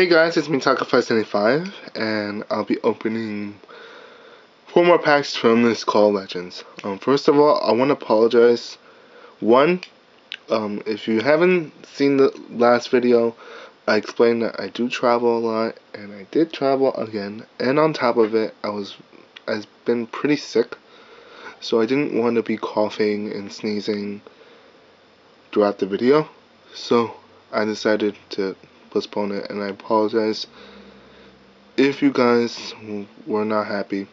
Hey guys, it's me Taca575 and I'll be opening four more packs from this Call Legends. Um, first of all, I want to apologize. One, um, if you haven't seen the last video, I explained that I do travel a lot and I did travel again. And on top of it, I was I've been pretty sick, so I didn't want to be coughing and sneezing throughout the video. So I decided to postpone it, and I apologize if you guys were not happy.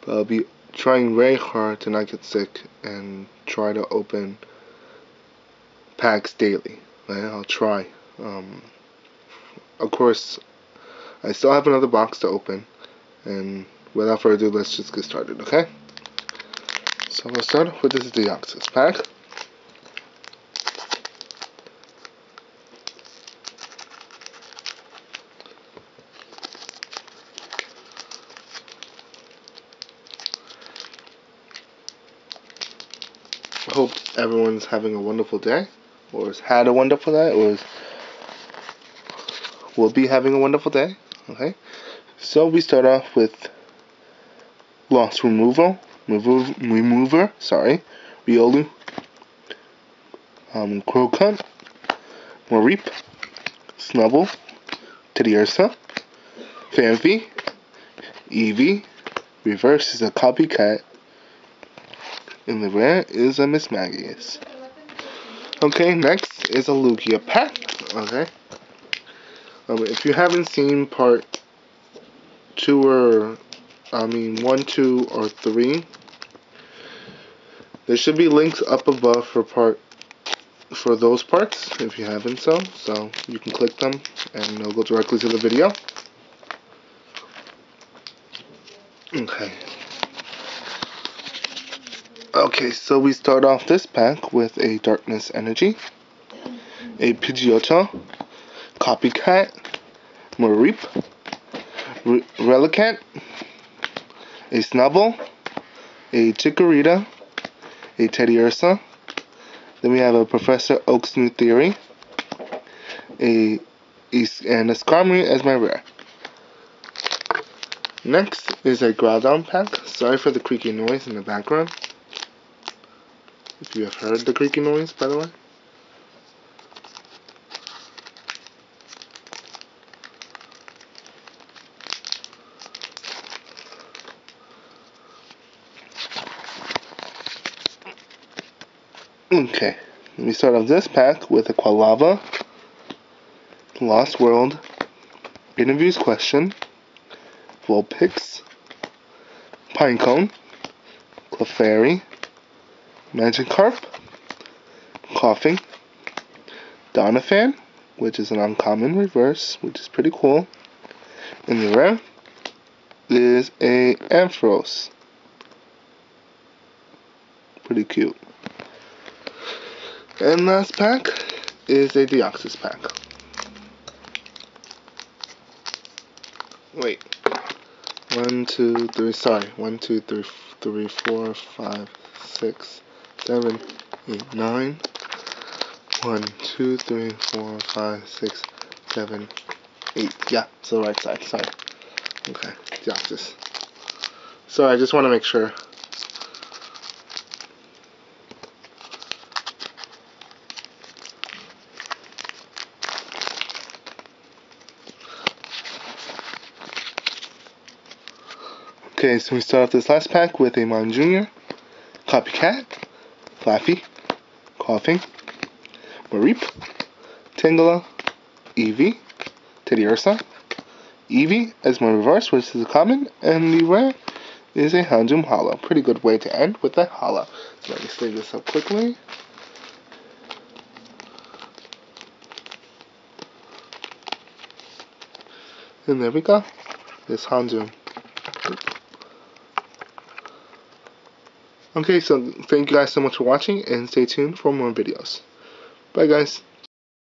But I'll be trying very hard to not get sick and try to open packs daily. Right? I'll try. Um, of course, I still have another box to open, and without further ado, let's just get started, okay? So we'll start with this Deoxys pack. Hope everyone's having a wonderful day, or has had a wonderful day, or is, will be having a wonderful day. Okay, so we start off with Lost Removal, Remover, remover sorry, Riolu, um, Crocut, Mareep, Snubbull, Teddiursa, Phanpy, Eevee, Reverse is a copycat, and the rare is a Mismagius. Okay, next is a Lugia pack. Okay. Um, if you haven't seen part two or, I mean, one, two, or three, there should be links up above for part for those parts if you haven't so so you can click them and it'll go directly to the video okay Okay, so we start off this pack with a Darkness Energy, a Pidgeotto, Copycat, Mareep, Re a Snubbull, a Chikorita, a Teddiursa, then we have a Professor Oak's New Theory, a, a and a Skarmory as my rare. Next is a Groudon pack. Sorry for the creaky noise in the background. If you have heard the creaky noise, by the way. Okay, let me start off this pack with a Quilava, Lost World, Interviewer's Question, Vulpix, Pineco, Clefairy, Magikarp, Koffing, Doniphan, which is an uncommon reverse, which is pretty cool. And the rare is a Ampharos. Pretty cute. And last pack is a Deoxys pack. Wait. One, two, three, sorry. One, two, three, three, four, five, six, seven, eight, nine. One, two, three, four, five, six, seven, eight. Yeah, it's the right side. Sorry. Okay, justice. Sorry, I just want to make sure. Okay, so we start off this last pack with a Mon Jr., Copycat, Flaaffy, Koffing, Mareep, Tangela, Eevee, Teddiursa, Eevee as my reverse, which is a common, and the rare is a Houndoom Holo. Pretty good way to end with a Holo. So let me save this up quickly. And there we go. This Houndoom. Okay, so thank you guys so much for watching and stay tuned for more videos. Bye guys.